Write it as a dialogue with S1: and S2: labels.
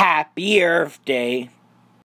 S1: Happy Earth Day.